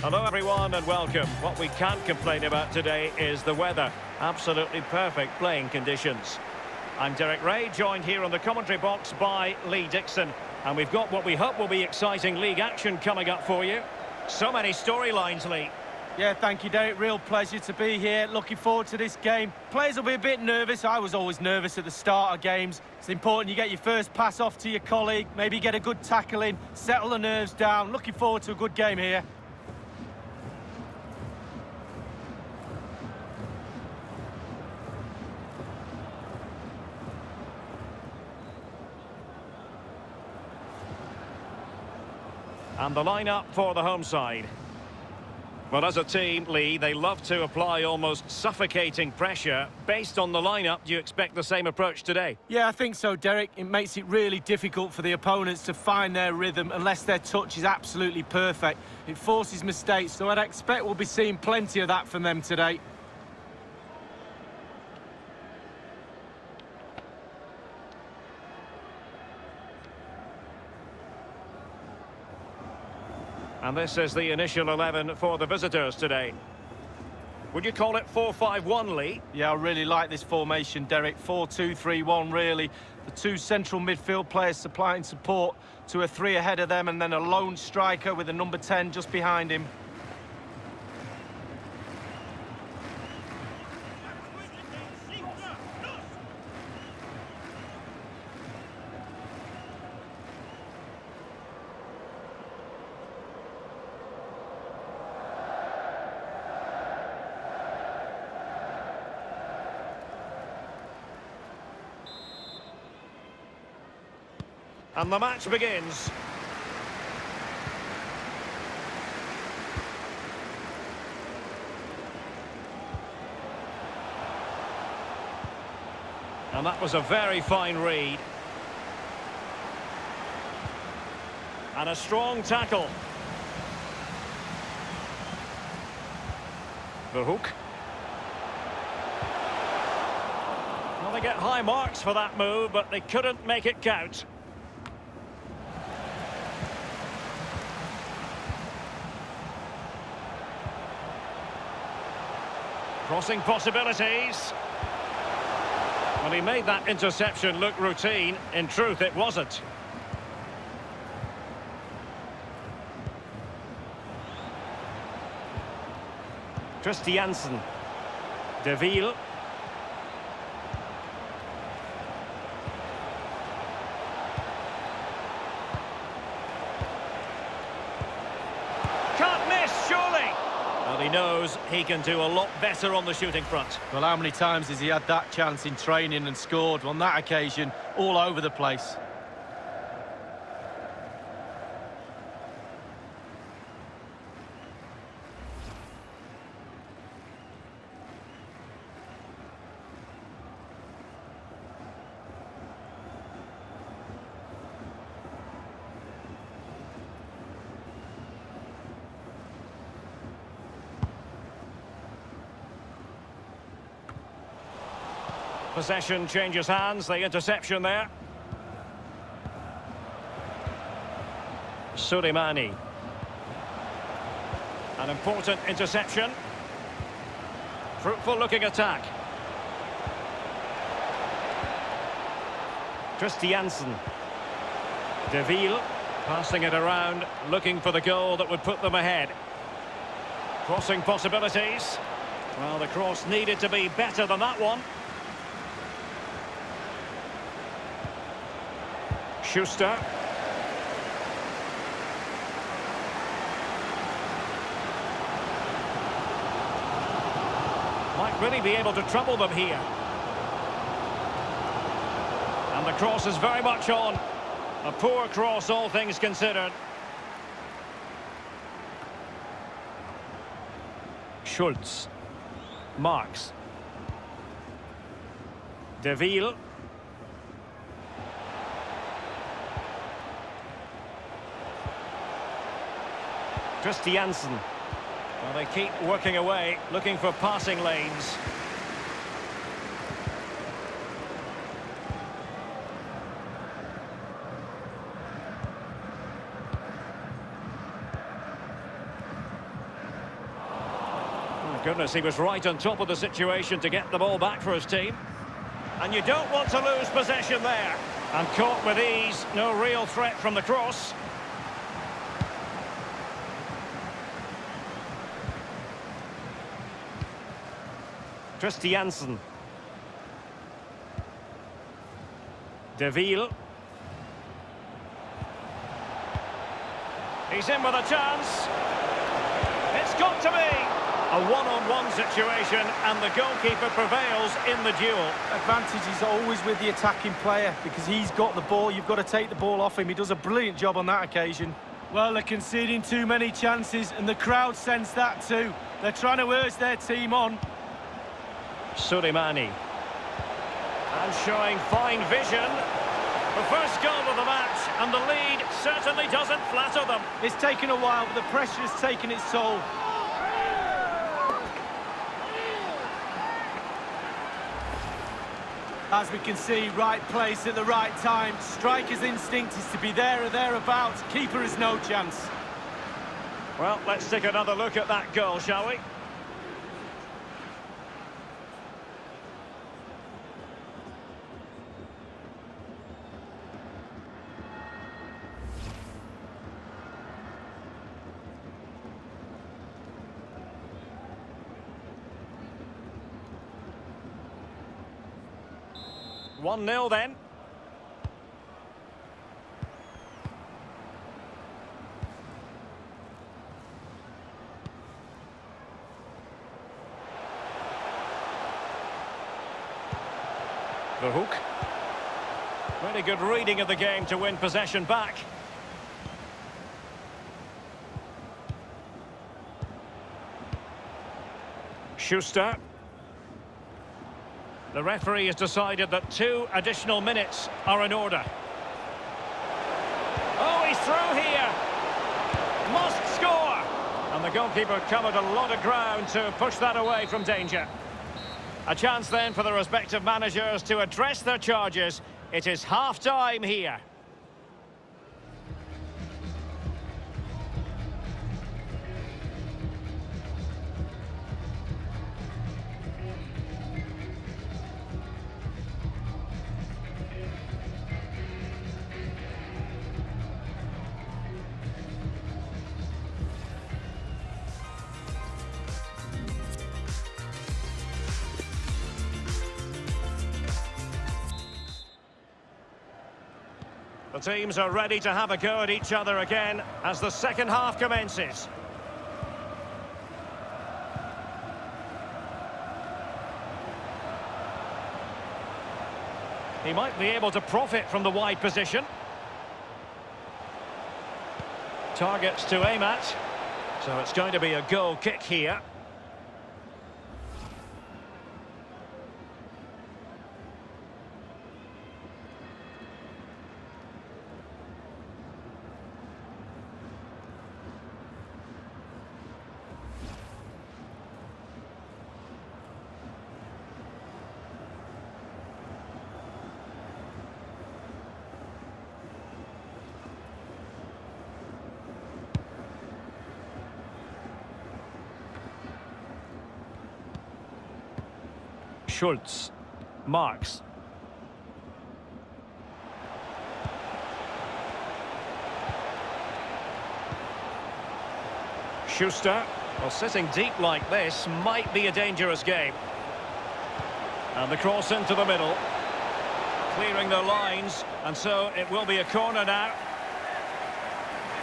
Hello everyone and welcome. What we can't complain about today is the weather. Absolutely perfect playing conditions. I'm Derek Ray, joined here on the commentary box by Lee Dixon. And we've got what we hope will be exciting league action coming up for you. So many storylines, Lee. Yeah, thank you, Derek. Real pleasure to be here. Looking forward to this game. Players will be a bit nervous. I was always nervous at the start of games. It's important you get your first pass off to your colleague, maybe get a good tackle in, settle the nerves down. Looking forward to a good game here. And the lineup for the home side. Well, as a team, Lee, they love to apply almost suffocating pressure. Based on the lineup, do you expect the same approach today? Yeah, I think so, Derek. It makes it really difficult for the opponents to find their rhythm unless their touch is absolutely perfect. It forces mistakes, so I'd expect we'll be seeing plenty of that from them today. And this is the initial 11 for the visitors today. Would you call it 4-5-1, Lee? Yeah, I really like this formation, Derek. 4-2-3-1, really. The two central midfield players supplying support to a three ahead of them and then a lone striker with a number 10 just behind him. And the match begins. And that was a very fine read. And a strong tackle. The hook. Well, they get high marks for that move, but they couldn't make it count. Crossing possibilities. Well, he made that interception look routine. In truth, it wasn't. Christiansen. Deville. Can't miss, surely. He can do a lot better on the shooting front. Well, how many times has he had that chance in training and scored? On that occasion, all over the place. Possession changes hands, the interception there. Sulejmani. An important interception. Fruitful looking attack. Christiansen. Deville passing it around, looking for the goal that would put them ahead. Crossing possibilities. Well, the cross needed to be better than that one. Schuster. Might really be able to trouble them here. And the cross is very much on. A poor cross, all things considered. Schultz. Marx. De Christiansen. Well, they keep working away, looking for passing lanes. My goodness, he was right on top of the situation to get the ball back for his team. And you don't want to lose possession there. And caught with ease, no real threat from the cross. Christiansen. Deville. He's in with a chance. It's got to be a one-on-one -on -one situation and the goalkeeper prevails in the duel. Advantage is always with the attacking player because he's got the ball. You've got to take the ball off him. He does a brilliant job on that occasion. Well, they're conceding too many chances and the crowd sense that too. They're trying to urge their team on. Sulejmani. And showing fine vision. The first goal of the match, and the lead certainly doesn't flatter them. It's taken a while, but the pressure has taken its toll. As we can see, right place at the right time. Striker's instinct is to be there or thereabouts. Keeper has no chance. Well, let's take another look at that goal, shall we? 1-0 then. The hook. Very good reading of the game to win possession back. Schuster. The referee has decided that two additional minutes are in order. Oh, he's through here. Must score. And the goalkeeper covered a lot of ground to push that away from danger. A chance then for the respective managers to address their charges. It is half-time here. The teams are ready to have a go at each other again as the second half commences. He might be able to profit from the wide position. Targets to aim at. So it's going to be a goal kick here. Schultz. Marx. Schuster. Well, sitting deep like this might be a dangerous game. And the cross into the middle. Clearing the lines, and so it will be a corner now.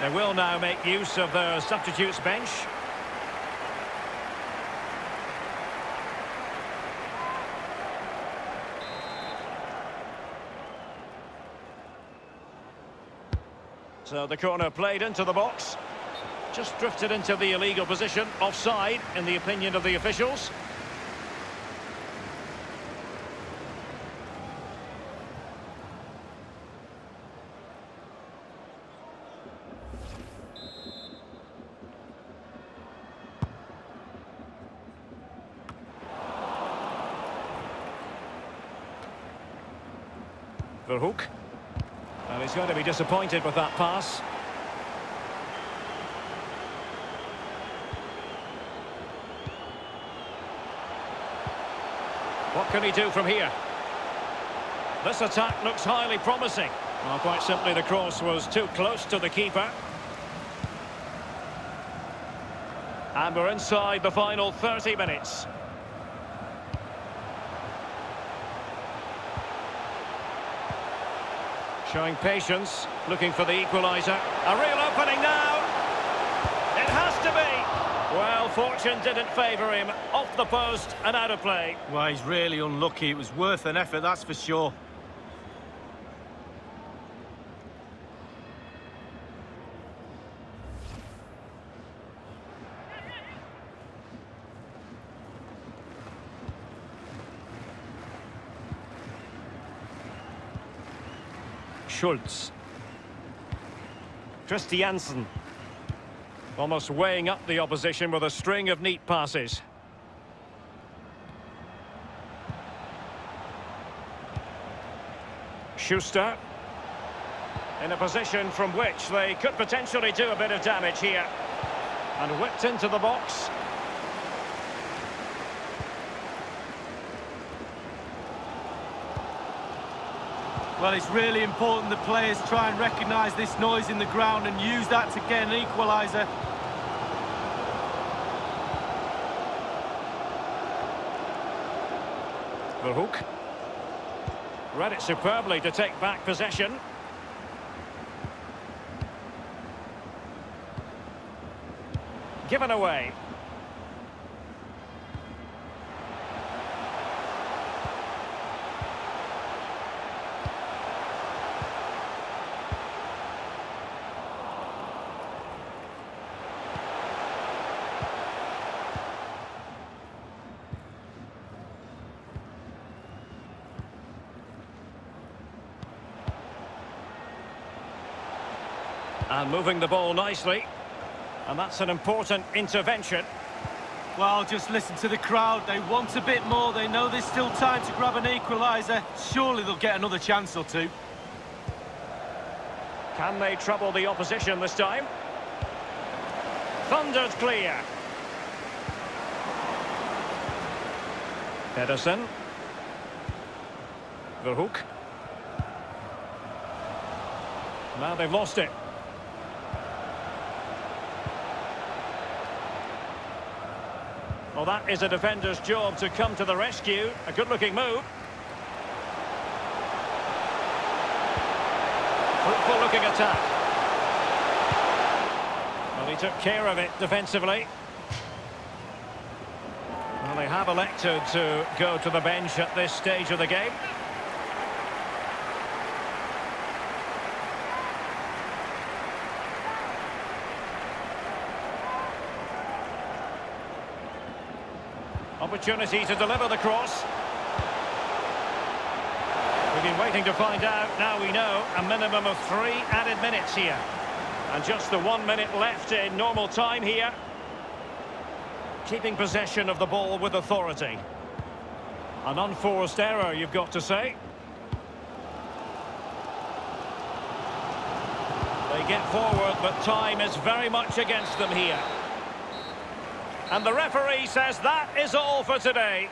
They will now make use of their substitutes bench. So the corner played into the box. Just drifted into the illegal position, offside, in the opinion of the officials. Verhoek. Well, he's going to be disappointed with that pass. What can he do from here? This attack looks highly promising. Well, quite simply, the cross was too close to the keeper. And we're inside the final 30 minutes. Showing patience, looking for the equaliser. A real opening now. It has to be. Well, fortune didn't favour him. Off the post and out of play. Well, he's really unlucky. It was worth an effort, that's for sure. Schultz. Christiansen. Almost weighing up the opposition with a string of neat passes. Schuster. In a position from which they could potentially do a bit of damage here. And whipped into the box. Well, it's really important the players try and recognise this noise in the ground and use that to get an equaliser. The hook. Read it superbly to take back possession. Given away. And moving the ball nicely. And that's an important intervention. Well, just listen to the crowd. They want a bit more. They know there's still time to grab an equaliser. Surely they'll get another chance or two. Can they trouble the opposition this time? Thundered clear. Pedersen. Verhoek. Now they've lost it. Well, that is a defender's job to come to the rescue. A good-looking move. Fruitful-looking attack. Well, he took care of it defensively. Well, they have elected to go to the bench at this stage of the game. Opportunity to deliver the cross. We've been waiting to find out. Now we know a minimum of three added minutes here. And just the one minute left in normal time here. Keeping possession of the ball with authority. An unforced error, you've got to say. They get forward, but time is very much against them here. And the referee says that is all for today.